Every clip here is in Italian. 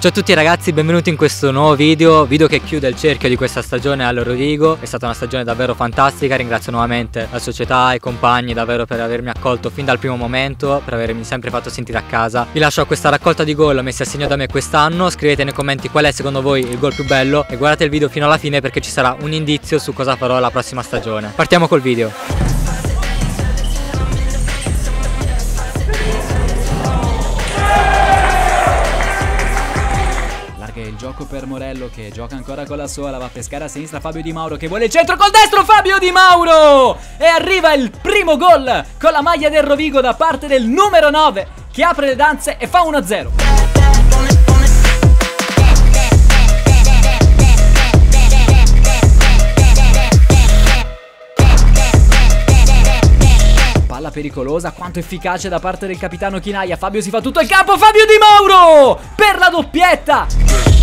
Ciao a tutti ragazzi, benvenuti in questo nuovo video, video che chiude il cerchio di questa stagione all'Eurovigo. È stata una stagione davvero fantastica, ringrazio nuovamente la società e i compagni davvero per avermi accolto fin dal primo momento, per avermi sempre fatto sentire a casa. Vi lascio a questa raccolta di gol messi a segno da me quest'anno, scrivete nei commenti qual è secondo voi il gol più bello e guardate il video fino alla fine perché ci sarà un indizio su cosa farò la prossima stagione. Partiamo col video. Gioco per Morello che gioca ancora con la sola, va a pescare a sinistra Fabio Di Mauro che vuole il centro col destro Fabio Di Mauro! E arriva il primo gol con la maglia del Rovigo da parte del numero 9 che apre le danze e fa 1-0. Palla pericolosa, quanto efficace da parte del capitano Chinaia. Fabio si fa tutto il campo, Fabio Di Mauro per la doppietta.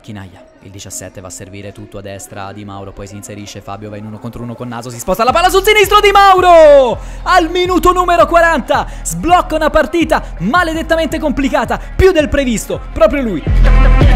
Chinaia. Il 17 va a servire tutto a destra Di Mauro, poi si inserisce Fabio, va in uno contro uno con Naso, si sposta la palla sul sinistro Di Mauro! Al minuto numero 40 sblocca una partita maledettamente complicata, più del previsto, proprio lui.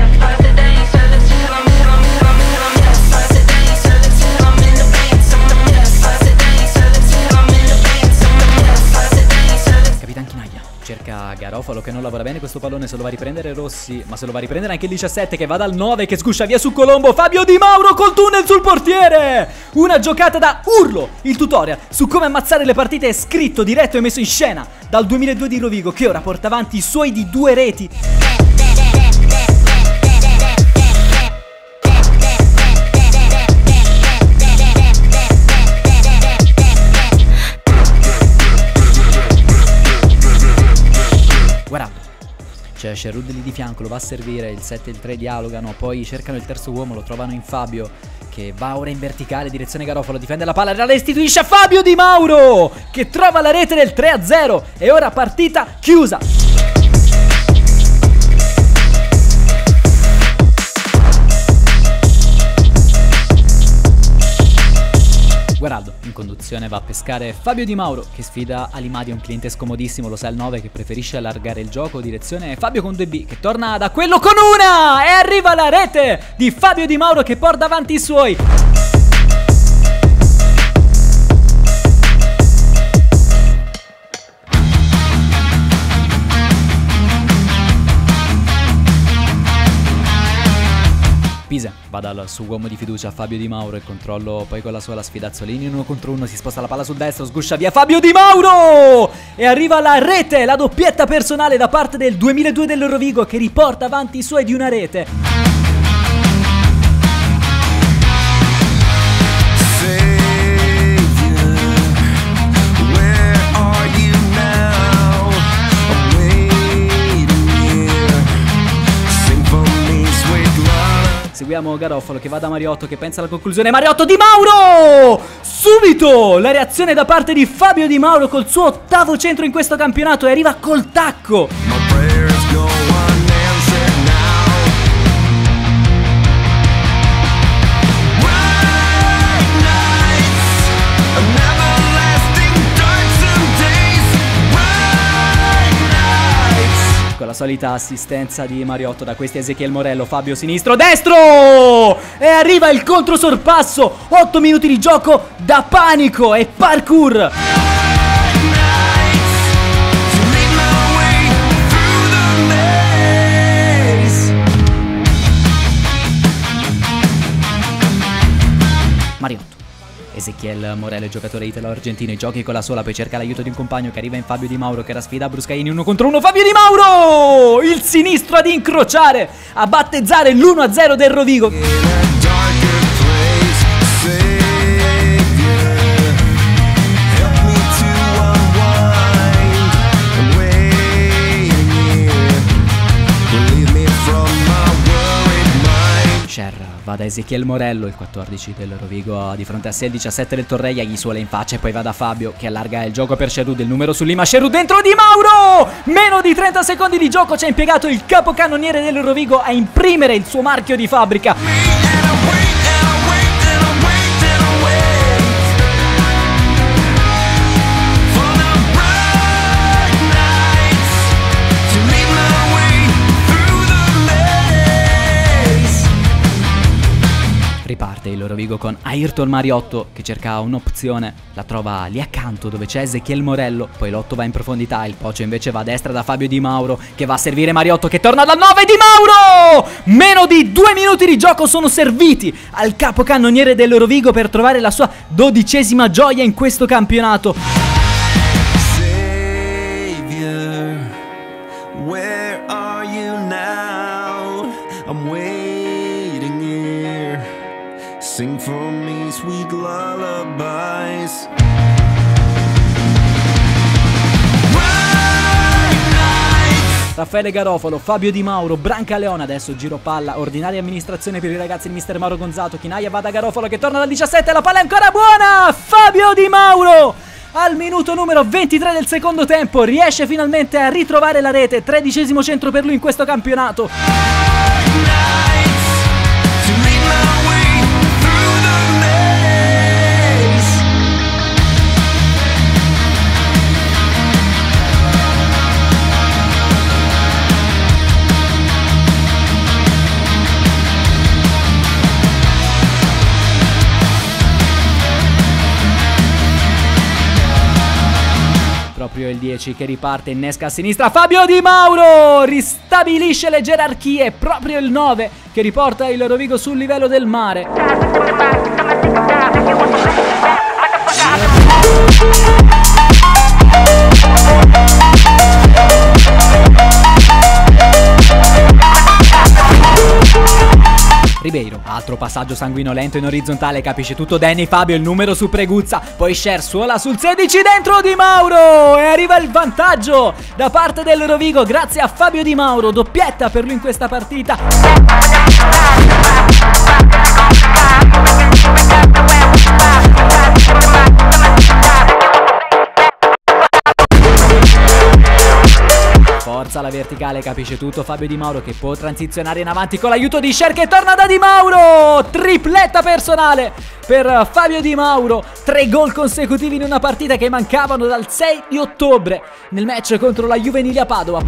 Garofalo che non lavora bene questo pallone se lo va a riprendere Rossi ma se lo va a riprendere anche il 17 che va dal 9 che sguscia via su Colombo. Fabio Di Mauro col tunnel sul portiere! Una giocata da urlo il tutorial su come ammazzare le partite è scritto diretto e messo in scena dal 2002 di Rovigo che ora porta avanti i suoi di due reti c'è Sherwood lì di fianco, lo va a servire, il 7 e il 3 dialogano, poi cercano il terzo uomo, lo trovano in Fabio che va ora in verticale, direzione Garofalo, difende la palla, la restituisce a Fabio Di Mauro che trova la rete del 3-0 e ora partita chiusa. Conduzione va a pescare Fabio Di Mauro che sfida Alimadi, un cliente scomodissimo, lo sa il 9 che preferisce allargare il gioco, direzione Fabio con 2B che torna da quello con una e arriva la rete di Fabio Di Mauro che porta avanti i suoi. Pisa va dal suo uomo di fiducia Fabio Di Mauro il controllo poi con la sola sfidazzolini uno contro uno si sposta la palla sul destro sguscia via Fabio Di Mauro! E arriva la rete la doppietta personale da parte del 2002 dell'Eurovigo che riporta avanti i suoi di una rete Seguiamo Garofalo che va da Mariotto che pensa alla conclusione. Mariotto di Mauro! Subito la reazione da parte di Fabio Di Mauro col suo ottavo centro in questo campionato e arriva col tacco. Solita assistenza di Mariotto da questi Ezechiel Morello, Fabio sinistro, destro! E arriva il controsorpasso, 8 minuti di gioco da panico e parkour! Morello, giocatore italo-argentino, i giochi con la sola, poi cerca l'aiuto di un compagno che arriva in Fabio Di Mauro che era sfida Bruscaini uno contro uno. Fabio Di Mauro! Il sinistro ad incrociare, a battezzare l'1-0 del Rovigo. Va da Ezechiel Morello, il 14 del Rovigo di fronte a sé, il 17 del Torreia, gli suole in faccia e poi va da Fabio che allarga il gioco per Sherud, il numero su Lima, Sherud dentro di Mauro! Meno di 30 secondi di gioco ci ha impiegato il capocannoniere del Rovigo a imprimere il suo marchio di fabbrica. Il Rovigo con Ayrton Mariotto che cerca un'opzione, la trova lì accanto dove c'è Ezechiel Morello, poi l'otto va in profondità, il Pocio invece va a destra da Fabio Di Mauro che va a servire Mariotto che torna dal 9 Di Mauro! Meno di due minuti di gioco sono serviti al capocannoniere del Rovigo per trovare la sua dodicesima gioia in questo campionato. Savior, where are you now? I'm waiting. Sing for me sweet lullabies. Raffaele Garofalo, Fabio Di Mauro, Branca Leone, adesso giro palla, ordinaria amministrazione per i ragazzi di Mister Mauro Gonzato, Chinaia va da Garofalo che torna dal 17, la palla è ancora buona, Fabio Di Mauro! Al minuto numero 23 del secondo tempo riesce finalmente a ritrovare la rete, tredicesimo centro per lui in questo campionato. 10 che riparte, innesca a sinistra, Fabio Di Mauro ristabilisce le gerarchie, proprio il 9 che riporta il Rovigo sul livello del mare. Ribeiro, altro passaggio sanguinolento in orizzontale, capisce tutto Danny Fabio, il numero su Preguzza, poi Sher suola sul 16 dentro Di Mauro e arriva il vantaggio da parte del Rovigo grazie a Fabio Di Mauro, doppietta per lui in questa partita. Forza la verticale, capisce tutto Fabio Di Mauro che può transizionare in avanti con l'aiuto di Sher che torna da Di Mauro! Tripletta personale per Fabio Di Mauro, tre gol consecutivi in una partita che mancavano dal 6 di ottobre nel match contro la Juvenilia Padova.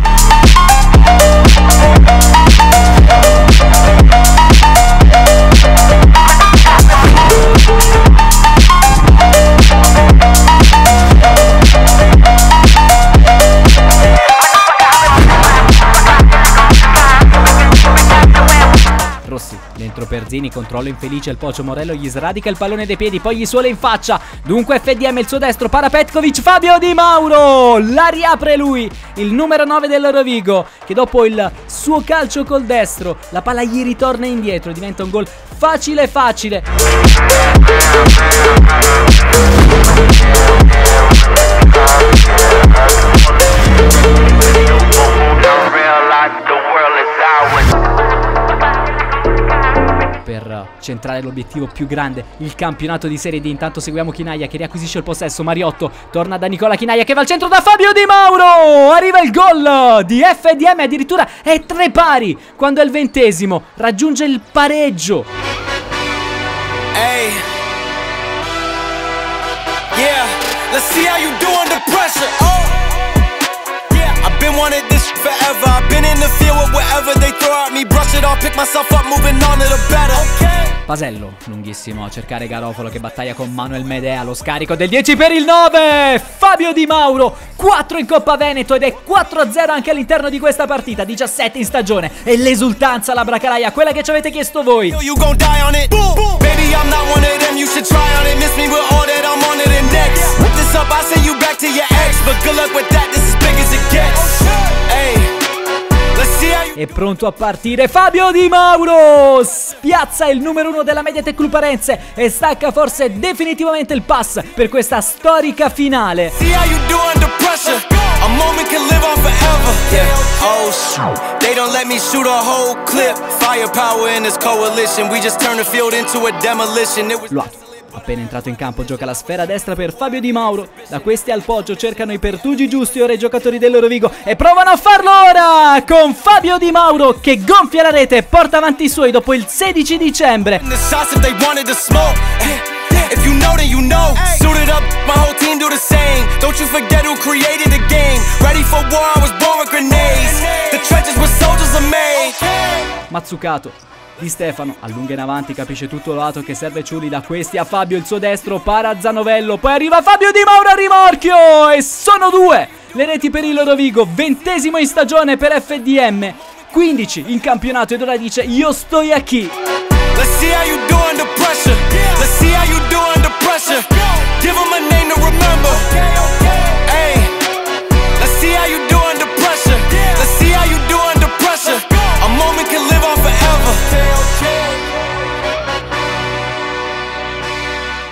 Perzini, controllo infelice, il Pocio Morello gli sradica il pallone dei piedi, poi gli suola in faccia. Dunque FDM il suo destro, para Petkovic, Fabio Di Mauro! La riapre lui, il numero 9 del Rovigo, che dopo il suo calcio col destro, la palla gli ritorna indietro, diventa un gol facile facile. Centrare l'obiettivo più grande, il campionato di Serie D. Intanto seguiamo Chinaia che riacquisisce il possesso. Mariotto torna da Nicola Chinaia che va al centro da Fabio Di Mauro. Arriva il gol di FDM, addirittura è tre pari quando è il ventesimo. Raggiunge il pareggio. Hey. Yeah, let's see how you do pressure. Oh. Wanting this forever. I've been in the field with whatever they throw at me. Brush it off, pick myself up, moving on to the better. Okay. Pasello, lunghissimo a cercare Garofalo che battaglia con Manuel Medea. Lo scarico del 10 per il 9. Fabio Di Mauro, 4 in Coppa Veneto ed è 4-0 anche all'interno di questa partita. 17 in stagione. E l'esultanza, la bracalaia, quella che ci avete chiesto voi. You gon' die on it. Baby, I'm not one of them. You should try on it. Miss me with all that. I'm on to the next. Whip this up, I send you back to your ex. But good luck with that. È pronto a partire Fabio Di Mauro! Spiazza il numero uno della Mediatek Luparense e stacca forse definitivamente il pass per questa storica finale. See how you do under pressure. A moment can live on forever. Yeah. Oh shoot. They don't let me shoot a whole clip. Firepower in this coalition. We just turn the field into a demolition. It was. Appena entrato in campo gioca la sfera a destra per Fabio Di Mauro. Da questi al poggio cercano i pertugi giusti ora i giocatori dell'Eurovigo e provano a farlo ora con Fabio Di Mauro che gonfia la rete e porta avanti i suoi dopo il 16 dicembre. Mazzucato di Stefano allunga in avanti, capisce tutto lato che serve Ciuli da questi a Fabio, il suo destro, para Zanovello, poi arriva Fabio Di Mauro a rimorchio e sono due le reti per il Rovigo, ventesimo in stagione per FDM, 15 in campionato ed ora dice io sto a chi. Let's see how you do under pressure. Let's see how you do under pressure. Give them a name to remember.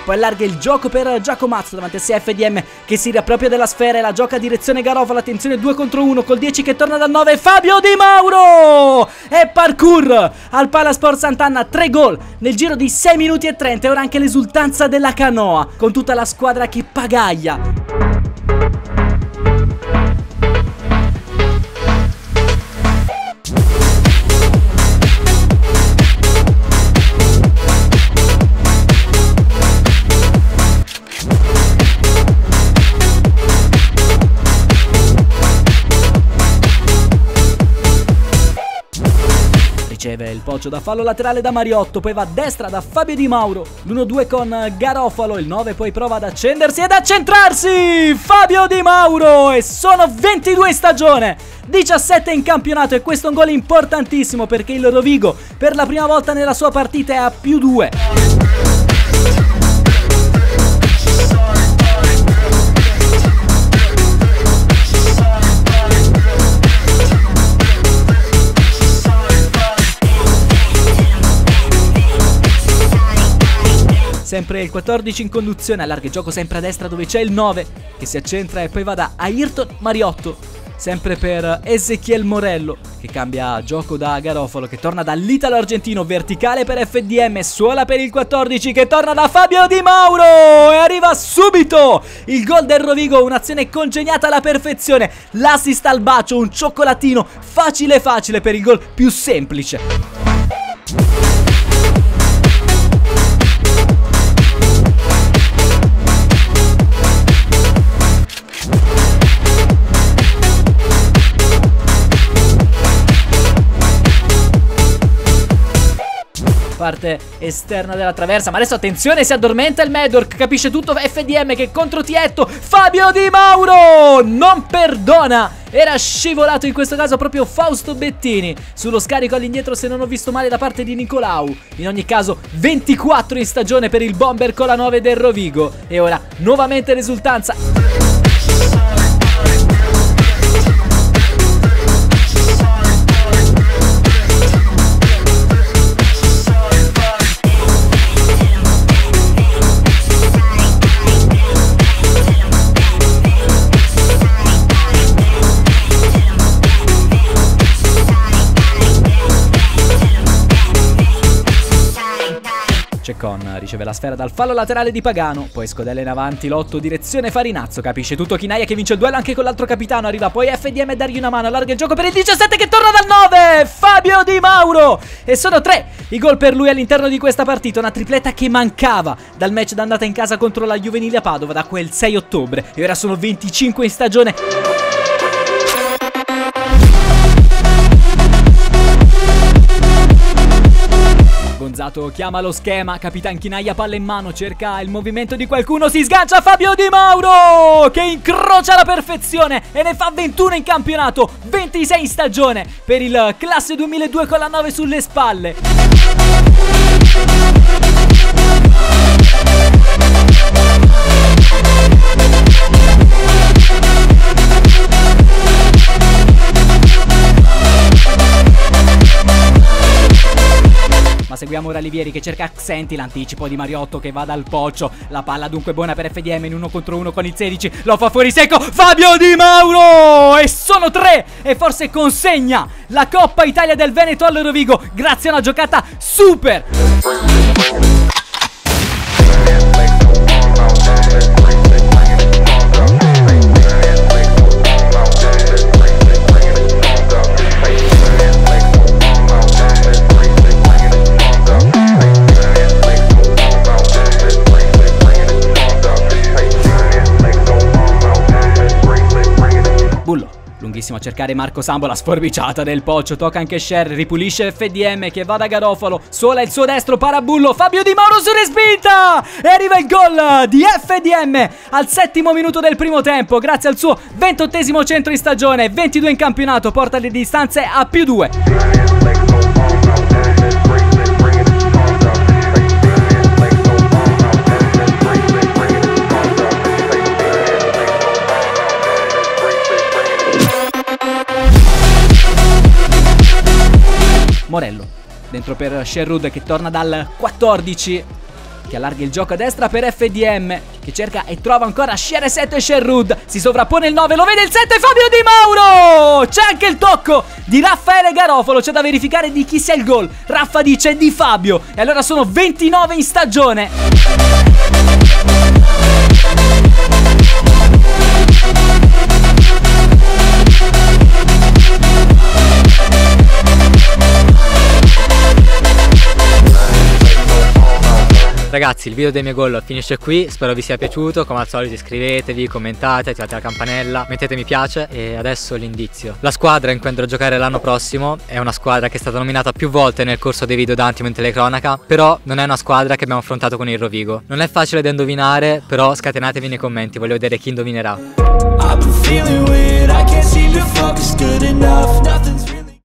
Poi allarga il gioco per Giacomazzo davanti a sé FDM che si riappropria della sfera e la gioca a direzione Garofalo. Attenzione 2 contro 1 col 10 che torna dal 9. Fabio Di Mauro! E parkour al Palasport Sant'Anna. 3 gol nel giro di 6 minuti e 30. E ora anche l'esultanza della canoa con tutta la squadra che pagaglia. Riceve il poggio da fallo laterale da Mariotto, poi va a destra da Fabio Di Mauro. L'1-2 con Garofalo, il 9 poi prova ad accendersi ed accentrarsi! Fabio Di Mauro! E sono 22 in stagione! 17 in campionato e questo è un gol importantissimo perché il Rovigo per la prima volta nella sua partita è a più 2. Sempre il 14 in conduzione, allarga il gioco sempre a destra dove c'è il 9 che si accentra e poi va da Ayrton Mariotto. Sempre per Ezechiel Morello che cambia gioco da Garofalo che torna dall'Italo argentino verticale per FDM, suola per il 14 che torna da Fabio Di Mauro e arriva subito il gol del Rovigo, un'azione congegnata alla perfezione, l'assist al bacio, un cioccolatino facile facile per il gol più semplice. Parte esterna della traversa. Ma adesso attenzione, si addormenta il Medork. Capisce tutto FDM che contro Tietto. Fabio Di Mauro non perdona. Era scivolato in questo caso proprio Fausto Bettini sullo scarico all'indietro se non ho visto male da parte di Nicolau. In ogni caso 24 in stagione per il bomber con la 9 del Rovigo. E ora nuovamente l'esultanza. Ceccon riceve la sfera dal fallo laterale di Pagano, poi scodella in avanti, lotto direzione Farinazzo, capisce tutto Chinaia che vince il duello anche con l'altro capitano, arriva poi FDM a dargli una mano, allarga il gioco per il 17 che torna dal 9, Fabio Di Mauro! E sono tre i gol per lui all'interno di questa partita, una tripletta che mancava dal match d'andata in casa contro la Juvenile a Padova da quel 6 ottobre. E ora sono 25 in stagione. Gonzato chiama lo schema, Capitan Chinaia palla in mano, cerca il movimento di qualcuno, si sgancia Fabio Di Mauro che incrocia alla perfezione e ne fa 21 in campionato, 26 in stagione per il classe 2002 con la 9 sulle spalle. Seguiamo ora Livieri che cerca Accenti, l'anticipo di Mariotto che va dal Poccio. La palla dunque buona per FDM in uno contro uno con il 16. Lo fa fuori secco Fabio Di Mauro! E sono tre! E forse consegna la Coppa Italia del Veneto all'Eurovigo grazie a una giocata super! Bullo. Lunghissimo a cercare Marco Sambo, la sforbiciata del Poccio, tocca anche Sher, ripulisce FDM che va da Garofalo, sola il suo destro, parabullo, Fabio Di Mauro su respinta! E arriva il gol di FDM al settimo minuto del primo tempo, grazie al suo ventottesimo centro in stagione, 22 in campionato, porta le distanze a più 2. Morello. Dentro per Sherwood che torna dal 14. Che allarga il gioco a destra per FDM. Che cerca e trova ancora Shere 7 Sherwood. Si sovrappone il 9. Lo vede il 7 Fabio Di Mauro. C'è anche il tocco di Raffaele Garofalo. C'è da verificare di chi sia il gol. Raffa dice di Fabio. E allora sono 29 in stagione. Ragazzi il video dei miei gol finisce qui, spero vi sia piaciuto, come al solito iscrivetevi, commentate, attivate la campanella, mettete mi piace e adesso l'indizio. La squadra in cui andrò a giocare l'anno prossimo è una squadra che è stata nominata più volte nel corso dei video da Antimo in telecronaca, però non è una squadra che abbiamo affrontato con il Rovigo. Non è facile da indovinare, però scatenatevi nei commenti, voglio vedere chi indovinerà.